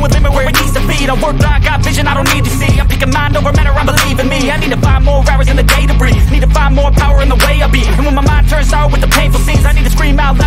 to a limit where it needs to be. I work blind, got vision I don't need to see. I'm picking mind over matter, I'm believing me. I need to find more hours in the day to breathe. Need to find more power in the way I be. And when my mind turns out with the painful scenes, I need to scream out